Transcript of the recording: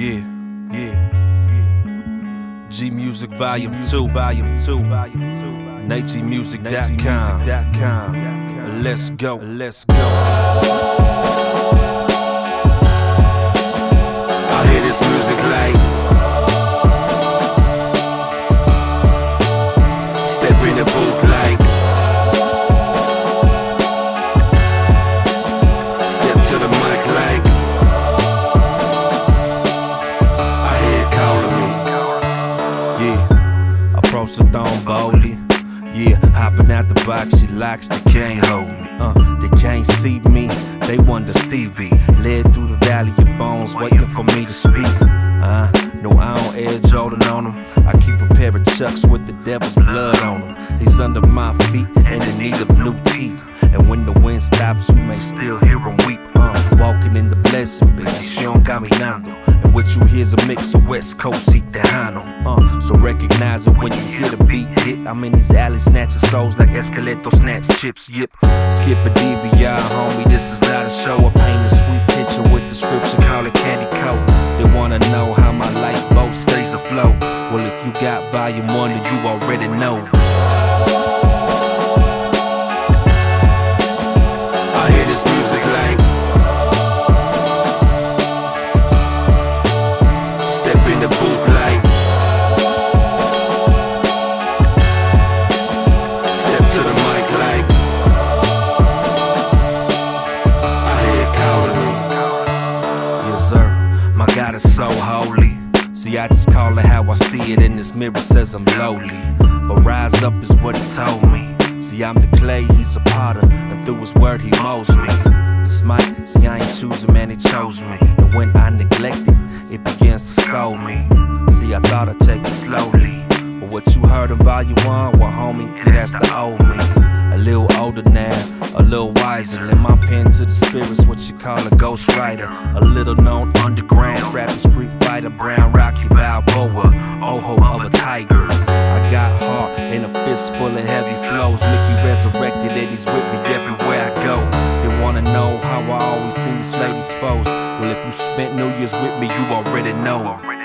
Yeah, yeah, yeah. G-Muzik Volume 2, Volume 2, Volume 2. NateGmusic.com. Let's go, let's go. I hear this music like. Step in the booth Approach the boldly. Yeah, hopping out the box, she locks, they can't hold me. Uh, they can't see me, they wonder Stevie. Led through the valley of bones, waiting for me to speak. Uh, no, I don't air Jordan on them. I keep a pair of chucks with the devil's blood on them. He's under my feet and in need of new teeth. And when the wind stops, you may still hear him weep. Uh, walking in the blessing, baby, she don't got me. And what you hear's a mix of West Coast Heat Tejano. Uh, so recognize it when you hear the beat hit. I'm in these alleys snatching souls like Escaleto snatch chips. Yip, skip a DVR, homie. This is not a show. I paint a sweet picture with description, call it candy coat. They wanna know how my life boat stays afloat. Well, if you got volume one, then you already know. My God is so holy See I just call it how I see it and this mirror says I'm lowly But rise up is what he told me See, I'm the clay, he's a potter, and through his word, he molds me. This might, see, I ain't choosing, man, he chose me. And when I neglect it, it begins to scold me. See, I thought I'd take it slowly. But what you heard in volume one, well, homie, yeah, that's the old me. Little older now, a little wiser. Lend my pen to the spirits, what you call a ghostwriter. A little known underground, rapping street fighter, brown Rocky Balboa, oho of a tiger. I got heart and a fist full of heavy flows. Mickey resurrected and he's with me everywhere I go. They wanna know how I always seen these ladies' foes. Well, if you spent New Year's with me, you already know.